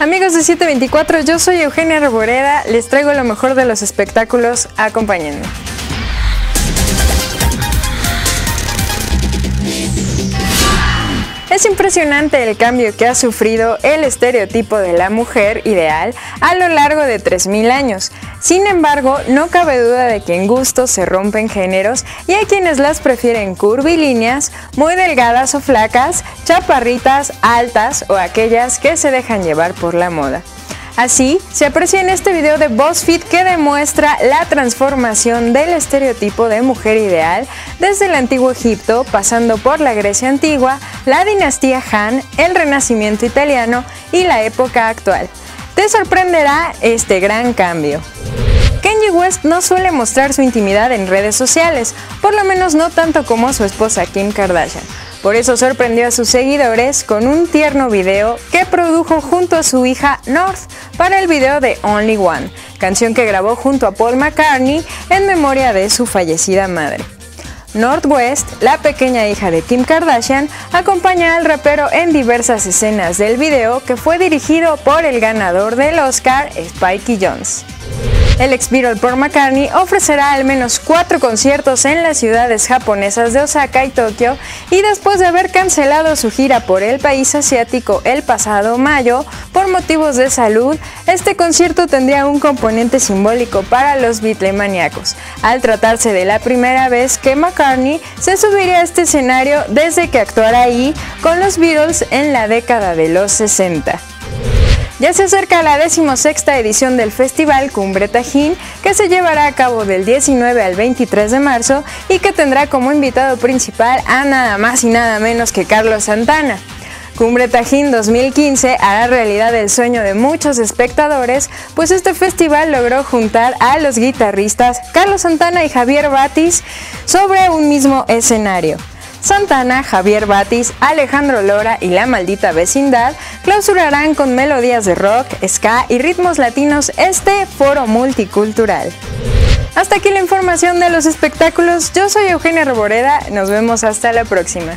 Amigos de 724, yo soy Eugenia Reboreda, les traigo lo mejor de los espectáculos, acompáñenme. Es impresionante el cambio que ha sufrido el estereotipo de la mujer ideal a lo largo de 3.000 años. Sin embargo, no cabe duda de que en gusto se rompen géneros y hay quienes las prefieren curvilíneas, muy delgadas o flacas, chaparritas, altas o aquellas que se dejan llevar por la moda. Así, se aprecia en este video de BuzzFeed que demuestra la transformación del estereotipo de mujer ideal desde el antiguo Egipto, pasando por la Grecia antigua, la dinastía Han, el Renacimiento italiano y la época actual. Te sorprenderá este gran cambio. Kanye West no suele mostrar su intimidad en redes sociales, por lo menos no tanto como su esposa Kim Kardashian. Por eso sorprendió a sus seguidores con un tierno video que produjo junto a su hija North para el video de Only One, canción que grabó junto a Paul McCartney en memoria de su fallecida madre. Northwest, la pequeña hija de Kim Kardashian, acompaña al rapero en diversas escenas del video que fue dirigido por el ganador del Oscar, Spikey Jones. El ex Beatle Paul McCartney ofrecerá al menos cuatro conciertos en las ciudades japonesas de Osaka y Tokio y después de haber cancelado su gira por el país asiático el pasado mayo por motivos de salud, este concierto tendría un componente simbólico para los Beatlemaniacos, al tratarse de la primera vez que McCartney se subiría a este escenario desde que actuara ahí con los Beatles en la década de los 60. Ya se acerca la decimosexta edición del festival Cumbre Tajín, que se llevará a cabo del 19 al 23 de marzo y que tendrá como invitado principal a nada más y nada menos que Carlos Santana. Cumbre Tajín 2015 hará realidad el sueño de muchos espectadores, pues este festival logró juntar a los guitarristas Carlos Santana y Javier Batis sobre un mismo escenario. Santana, Javier Batis, Alejandro Lora y La Maldita Vecindad clausurarán con melodías de rock, ska y ritmos latinos este foro multicultural. Hasta aquí la información de los espectáculos. Yo soy Eugenia Reboreda. Nos vemos hasta la próxima.